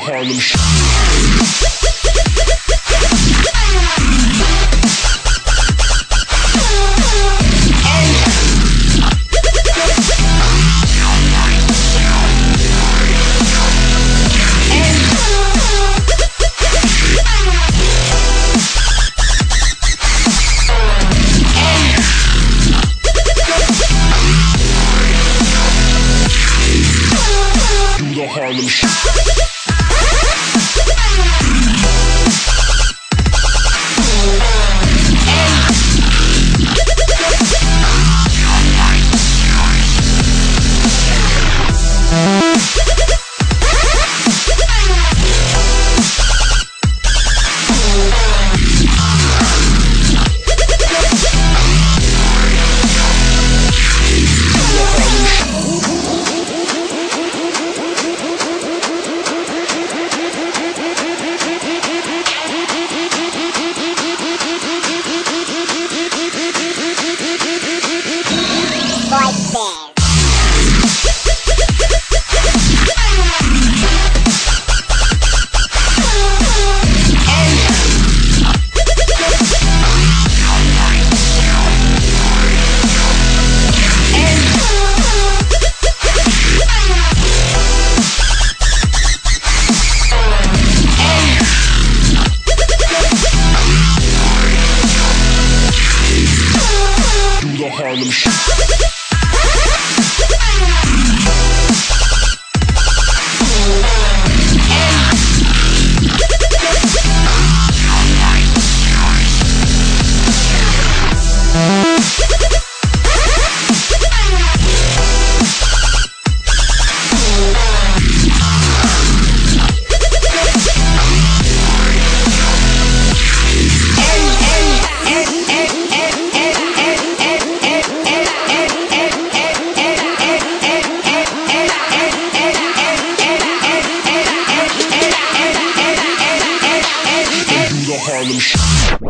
Harlem Harlem Shake. Harlem.